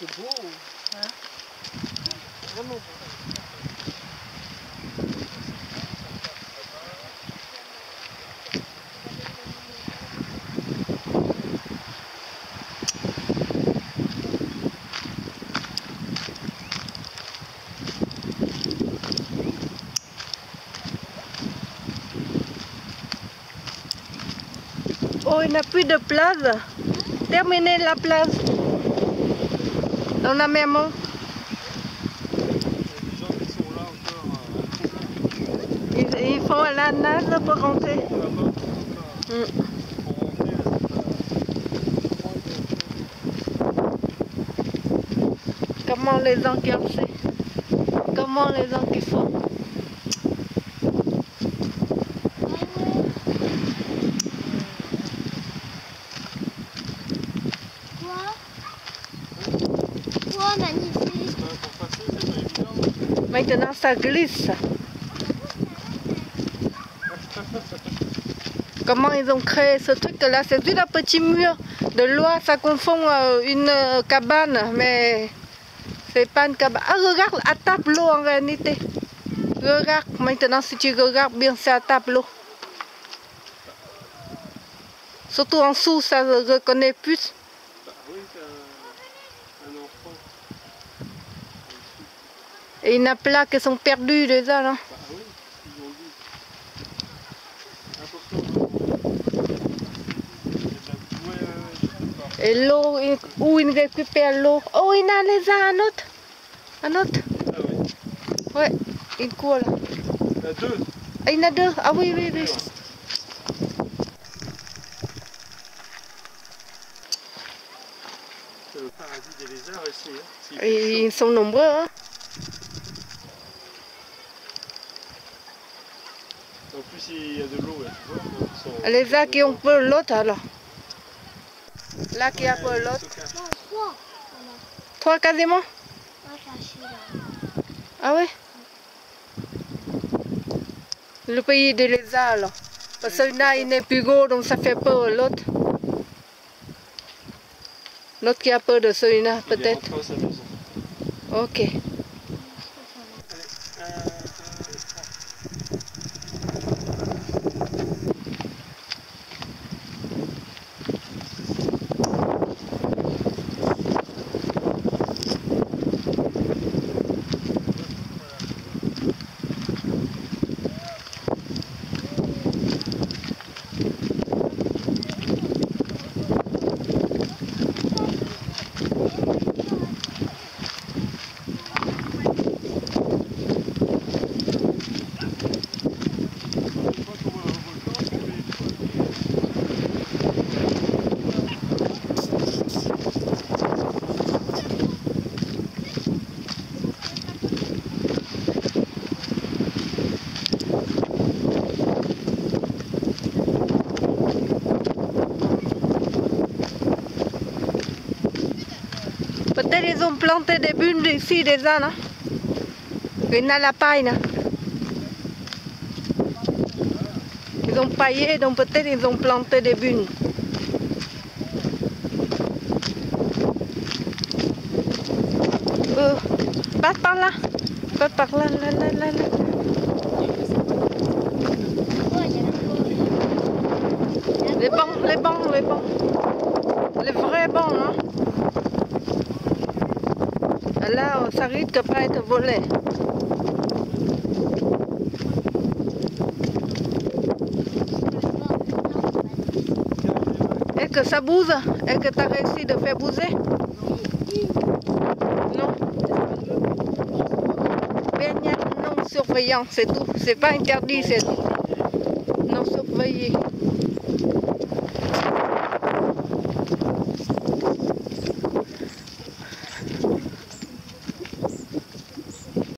Vraiment beau. Oh, il n'y a plus de place. Terminez la place. Dans la maman. Il y a des gens qui sont là encore. Ils, ils font la nage pour rentrer. euh, Mm. pas- Comment les encaisser Comment les encaisser Maintenant, ça glisse. Comment ils ont créé ce truc-là? C'est juste un petit mur de loi, ça confond euh, une euh, cabane, mais c'est pas une cabane. Ah, regarde, à tape l'eau en réalité. Regarde, maintenant, si tu regardes bien, c'est à tape l'eau. Surtout en dessous, ça reconnaît plus. Bah c'est un, un enfant. Et il y en a plein qui sont perdus déjà, là. Pas. Et l'eau, où ils récupèrent l'eau? Oh, il y en a les uns, un autre. Un autre. Ah oui. Ouais, il court là. Il y a deux. Ah, il y en a deux. Ah oui, oui, oui. C'est le paradis des lézards ici. Hein. Ils sont nombreux. Hein. En plus, il y a de l'eau sont- Les qui ont peur l'autre alors. Là qui a peur l'autre. trois quasiment? Ah ouais? Le pays des lézards alors. Parce que là il n'est plus gros donc ça fait peur l'autre. L'autre qui a peur de celui-là Il est peut-être. Ok. Allez, un, deux, trois. Je sais pas comment le volcan, mais Peut-être ils ont planté des bunes ici déjà, Il y a la paille. Ils ont paillé, donc peut-être ils ont planté des bunes. Euh, passe par là. Passe par là, là, Les bancs, les bancs, les bancs. Les vrais bancs, hein. Là, ça risque de pas être volé. Est-ce que ça bouge? Est-ce que tu as réussi de faire bouger? Non. Surveillante, c'est tout. C'est pas interdit, c'est non surveillé.